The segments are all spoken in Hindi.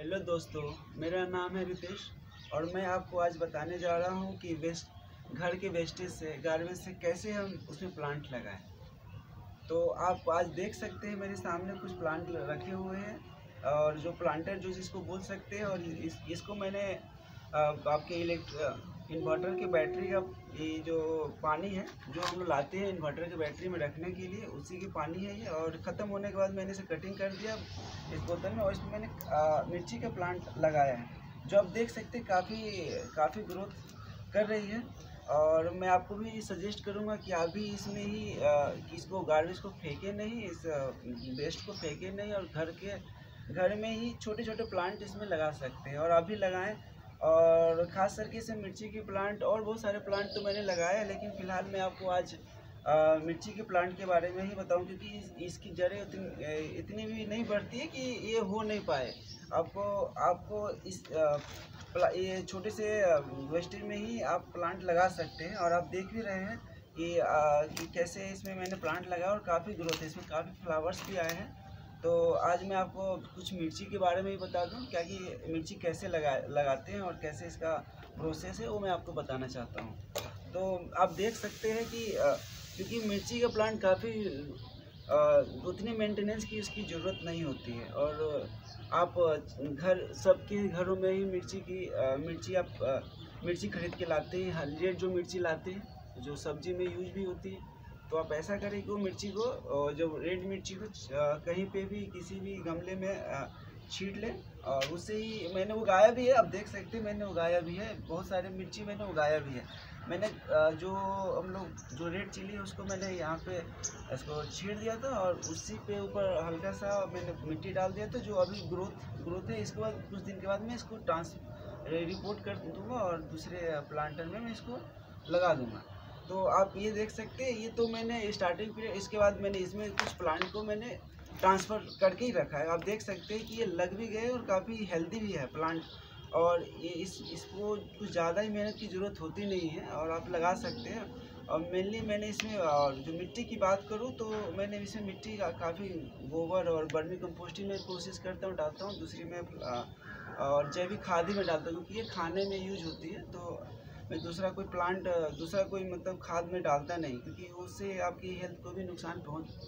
हेलो दोस्तों, मेरा नाम है रितेश और मैं आपको आज बताने जा रहा हूँ कि वेस्ट, घर के वेस्टेज से गार्बेज से कैसे हम उसमें प्लांट लगाएँ। तो आप आज देख सकते हैं, मेरे सामने कुछ प्लांट रखे हुए हैं और जो प्लांटर जो जिसको बोल सकते हैं और इस, इसको मैंने आपके इलेक्ट्र इन्वर्टर की बैटरी का ये जो पानी है, जो हम लोग लाते हैं इन्वर्टर की बैटरी में रखने के लिए, उसी की पानी है ये। और ख़त्म होने के बाद मैंने इसे कटिंग कर दिया इस बोतल में और इसमें मैंने मिर्ची का प्लांट लगाया है, जो आप देख सकते हैं काफ़ी काफ़ी ग्रोथ कर रही है। और मैं आपको भी सजेस्ट करूँगा कि आप भी इसमें ही इसको गार्बेज को फेंके नहीं, इस वेस्ट को फेंके नहीं और घर के, घर में ही छोटे छोटे प्लांट इसमें लगा सकते हैं। और आप भी लगाएँ और ख़ास करके से मिर्ची की प्लांट और बहुत सारे प्लांट तो मैंने लगाए हैं लेकिन फ़िलहाल मैं आपको आज आ, मिर्ची के प्लांट के बारे में ही बताऊँ क्योंकि इस, इसकी जड़ें इतनी इतनी भी नहीं बढ़ती है कि ये हो नहीं पाए। आपको आपको इस आ, ये छोटे से वेस्टेज में ही आप प्लांट लगा सकते हैं और आप देख भी रहे हैं कि, आ, कि कैसे इसमें मैंने प्लांट लगाया और काफ़ी ग्रोथ है इसमें काफ़ी फ्लावर्स भी आए हैं। तो आज मैं आपको कुछ मिर्ची के बारे में ही बता दूँ, क्या कि मिर्ची कैसे लगा, लगाते हैं और कैसे इसका प्रोसेस है, वो मैं आपको बताना चाहता हूँ। तो आप देख सकते हैं कि क्योंकि मिर्ची का प्लांट काफ़ी उतनी मेंटेनेंस की उसकी ज़रूरत नहीं होती है। और आप, घर, सबके घरों में ही मिर्ची की मिर्ची आप मिर्ची खरीद के लाते हैं। रेड जो मिर्ची लाते हैं, जो सब्ज़ी में यूज़ भी होती है तो आप ऐसा करें कि वो मिर्ची को जो रेड मिर्ची को कहीं पे भी किसी भी गमले में छीट लें, और उससे ही मैंने उगाया भी है, आप देख सकते हैं मैंने उगाया भी है, बहुत सारे मिर्ची मैंने उगाया भी है। मैंने जो हम लोग, जो रेड चिली है उसको मैंने यहाँ पे, इसको छीट दिया था, और उसी पे ऊपर हल्का सा मैंने मिट्टी डाल दिया था, जो अभी ग्रोथ ग्रोथ है, इसके बाद, कुछ दिन के बाद मैं इसको ट्रांस, रिपोर्ट कर दूँगा, और दूसरे प्लांटर में मैं इसको लगा दूँगा। तो आप ये देख सकते हैं, ये तो मैंने स्टार्टिंग पीरियड इसके बाद मैंने इसमें कुछ प्लांट को मैंने ट्रांसफ़र करके ही रखा है। आप देख सकते हैं कि ये लग भी गए और काफ़ी हेल्दी भी है प्लांट और ये इस, इसको कुछ ज़्यादा ही मेहनत की ज़रूरत होती नहीं है और आप लगा सकते हैं। और मेनली मैंने इसमें, और जो मिट्टी की बात करूँ तो मैंने इसमें मिट्टी का काफ़ी गोबर और बर्मी कंपोस्टिंग में कोशिश करता हूँ, डालता हूँ। दूसरी में और जैविक खाद ही में डालता हूँ, क्योंकि ये खाने में यूज़ होती है तो मैं दूसरा कोई प्लांट दूसरा कोई मतलब खाद में डालता नहीं, क्योंकि उससे आपकी हेल्थ को भी नुकसान पहुँच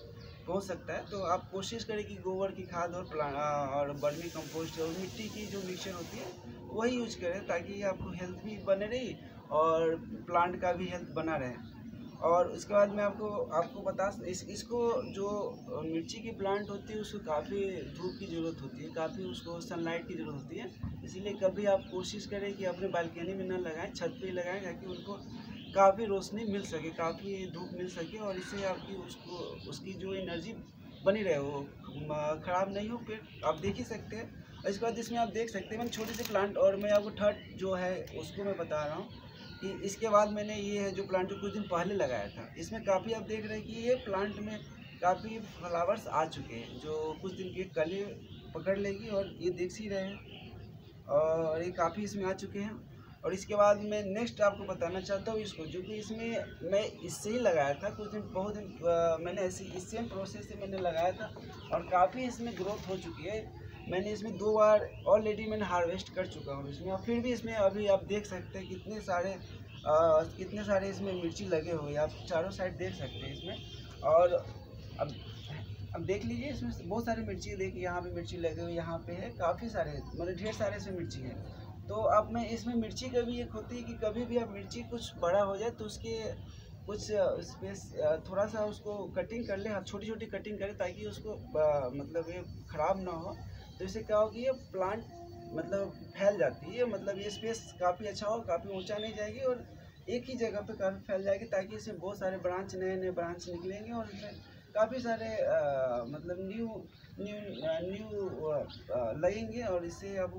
पहुँच सकता है। तो आप कोशिश करें कि गोबर की खाद और प्लांट और बर्मी कंपोस्ट और मिट्टी की जो मिक्सचर होती है, वही यूज़ करें, ताकि आपको हेल्थ भी बने रही और प्लांट का भी हेल्थ बना रहे। और उसके बाद मैं आपको आपको बता इस, इसको जो मिर्ची की प्लांट होती है, उसको काफ़ी धूप की ज़रूरत होती है, काफ़ी उसको सनलाइट की ज़रूरत होती है। इसीलिए कभी आप कोशिश करें कि अपने बालकनी में ना लगाएँ, छत पे लगाएँ ताकि उनको काफ़ी रोशनी मिल सके, काफ़ी धूप मिल सके और इससे आपकी उसको, उसकी जो एनर्जी बनी रहे वो ख़राब नहीं हो। फिर आप देख ही सकते हैं। और इसके बाद इसमें आप देख सकते हैं, मैंने छोटे से प्लांट और मैं आपको थर्ड जो है उसको मैं बता रहा हूँ कि इसके बाद मैंने ये है जो प्लांट कुछ दिन पहले लगाया था। इसमें काफ़ी आप देख रहे हैं कि ये प्लांट में काफ़ी फ्लावर्स आ चुके हैं, जो कुछ दिन के कले पकड़ लेगी और ये देख ही रहे हैं। और ये काफ़ी इसमें आ चुके हैं। और इसके बाद मैं नेक्स्ट आपको बताना चाहता हूँ इसको जो कि इसमें मैं इससे ही लगाया था कुछ दिन बहुत दिन मैंने ऐसे इस सेम प्रोसेस से मैंने लगाया था और काफ़ी इसमें ग्रोथ हो चुकी है। मैंने इसमें दो बार ऑलरेडी मैंने हार्वेस्ट कर चुका हूँ इसमें। और फिर भी इसमें अभी आप देख सकते हैं कितने सारे आ, कितने सारे इसमें मिर्ची लगे हुए आप चारों साइड देख सकते हैं इसमें। और अब अब देख लीजिए, इसमें बहुत सारी मिर्ची, देखिए यहाँ पे मिर्ची लगे हुए यहाँ पे है, काफ़ी सारे मतलब ढेर सारे इसमें मिर्ची है। तो अब मैं इसमें मिर्ची का भी एक होती है कि कभी भी आप मिर्ची कुछ बड़ा हो जाए तो उसके कुछ स्पेस थोड़ा सा उसको कटिंग कर ले छोटी छोटी कटिंग करें ताकि उसको मतलब ये ख़राब ना हो। तो इससे क्या होगी, ये प्लांट मतलब फैल जाती है मतलब ये स्पेस काफ़ी अच्छा हो, काफ़ी ऊँचा नहीं जाएगी और एक ही जगह पे काफ़ी फैल जाएगी ताकि इसमें बहुत सारे ब्रांच नए नए ब्रांच निकलेंगे और इसमें काफ़ी सारे आ, मतलब न्यू न्यू न्यू लगेंगे और इससे अब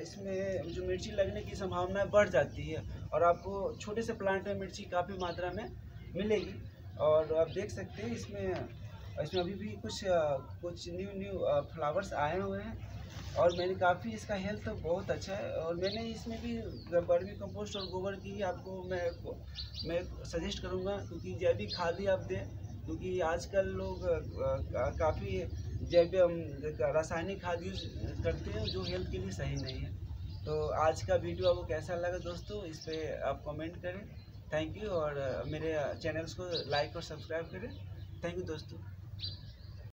इसमें जो मिर्ची लगने की संभावना बढ़ जाती है और आपको छोटे से प्लांट में मिर्ची काफ़ी मात्रा में मिलेगी। और आप देख सकते हैं इसमें इसमें अभी भी कुछ कुछ न्यू न्यू फ्लावर्स आए हुए हैं और मैंने काफ़ी इसका हेल्थ तो बहुत अच्छा है और मैंने इसमें भी बर्मी कंपोस्ट और गोबर की आपको मैं मैं सजेस्ट करूँगा क्योंकि जैविक खाद ही आप दें। क्योंकि आजकल लोग काफ़ी जैव रासायनिक खाद यूज़ करते हैं जो हेल्थ के लिए सही नहीं है। तो आज का वीडियो आपको कैसा लगा दोस्तों, इस पर आप कमेंट करें। थैंक यू और मेरे चैनल्स को लाइक और सब्सक्राइब करें। थैंक यू दोस्तों।